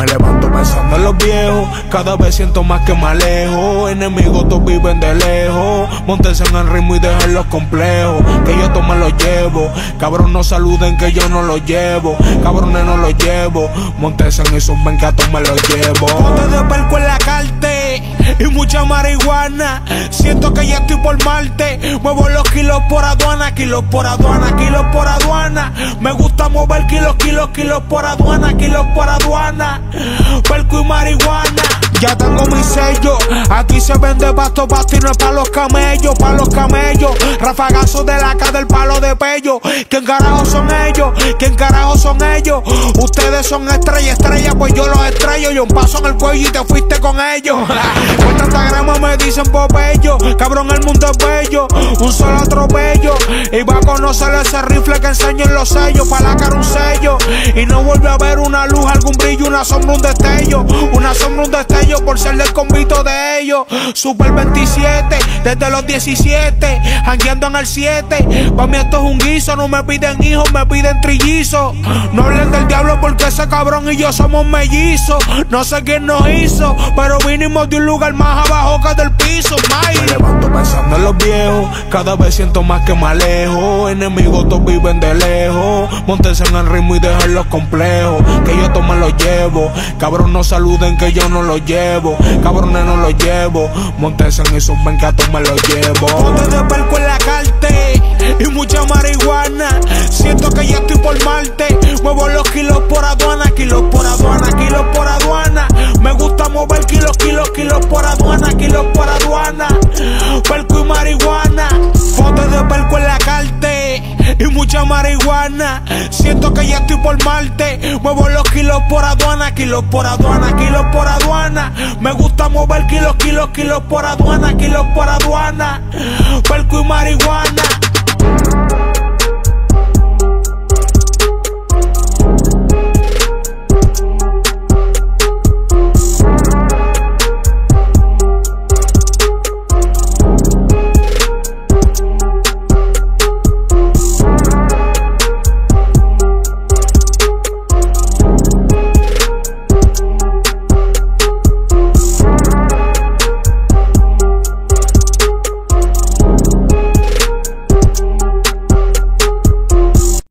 Me levanto pensando en los viejos, cada vez siento más que me alejo. Enemigos todos viven de lejos. Montense en el ritmo y dejen los complejos. Que yo tome los llevo. Cabrón, no saluden que yo no los llevo. Cabrones no los llevo. Montense en esos vengatos me los llevo. En la y mucha marihuana. Siento que ya estoy por Marte. Muevo los kilos por aduana, kilos por aduana, kilos por aduana. Me gusta mover kilos, kilos, kilos por aduana, kilos por aduana. Perco y marihuana. Ya tengo mi sello. Aquí se vende pasto, pasto y no es para los camellos, para los camellos. Rafagazo de la cara del palo de pello. ¿Quién carajo son ellos? ¿Quién carajo son ellos? Ustedes son estrellas, estrellas, pues yo los estrello. Yo un paso en el cuello y te fuiste con ellos. Por tanta grama me dicen popello. Cabrón, el mundo es bello. Un solo atropello. Y va a conocer ese rifle que enseño en los sellos. Para la cara un sello. Y no vuelve a ver una luz, algún brillo, una sombra, un destello. Una sombra, un destello por ser del convito de ellos. Super 27, desde los 17, jangueando en el 7. Pa' mí esto es un guiso, no me piden hijos, me piden trillizos. No hablen del diablo porque ese cabrón y yo somos mellizos. No sé quién nos hizo, pero vinimos de un lugar más abajo que del piso, levanto pensando en los viejos, cada vez siento más que me alejo. Enemigos todos viven de lejos. Montense en el ritmo y dejen los complejos. Que yo tome los llevo. Cabrón, no saluden que yo no los llevo. Cabrones no los llevo. Montense en esos vengatos me los llevo. Ponte de perco en la carte y mucha marihuana. Siento que ya estoy por Marte. Muevo los kilos por aduana, kilos por aduana, kilos por aduana. Me gusta mover kilos, kilos, kilos por aduana, kilos Siento que ya estoy por Marte. Muevo los kilos por aduana, kilos por aduana, kilos por aduana. Me gusta mover kilos, kilos, kilos por aduana, kilos por aduana. Perco y marihuana.